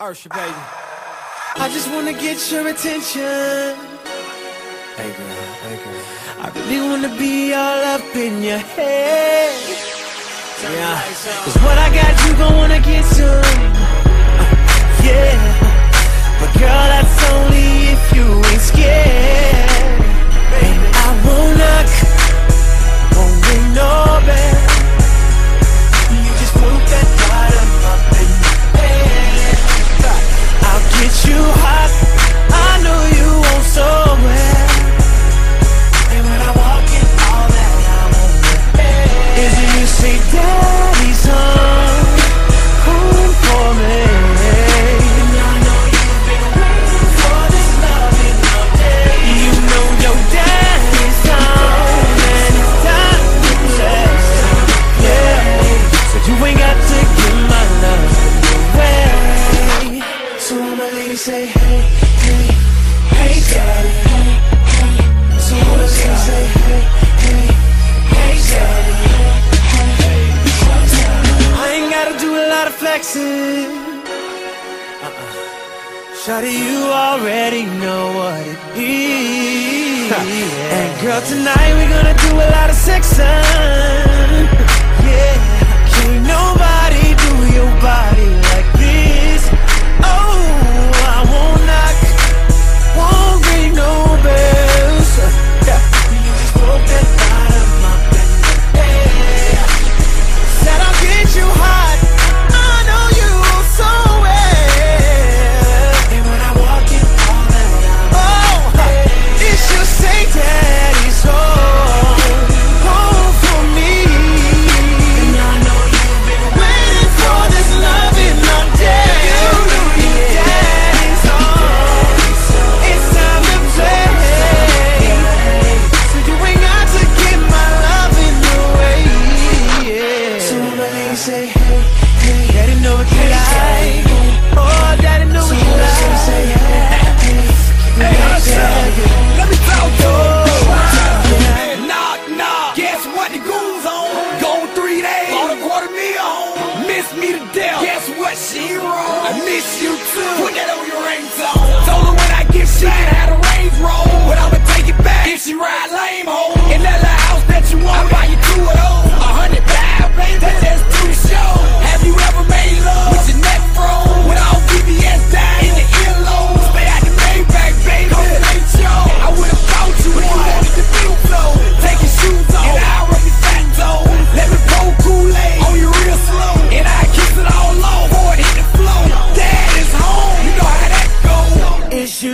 Usher, baby. I just wanna get your attention. Hey girl, hey girl. I really wanna be all up in your head. Yeah, cause what I got you gon' wanna get some. We did. not flexing. Uh-uh. Shawty, you already know what it is. yeah. And girl, tonight we're gonna do a lot of sexing. Yeah, can nobody do your body? me to death. Guess what, she wrong? I miss you too. Put that on your ring.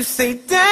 say that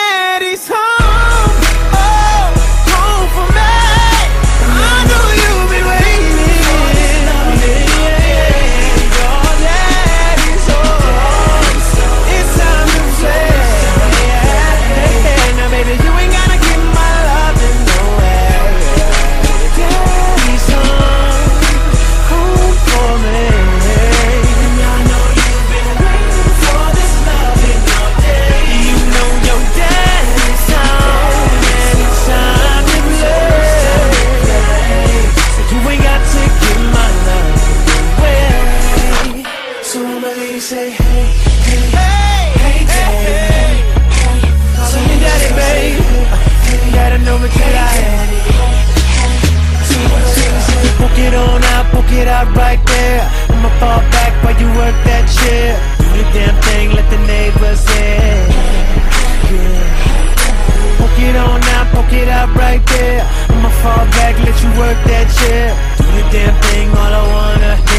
get out right there I'ma fall back while you work that chair. Do the damn thing, let the neighbors in yeah. Poke it on now. poke it out right there I'ma fall back, let you work that chair. Do the damn thing, all I wanna